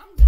I'm done.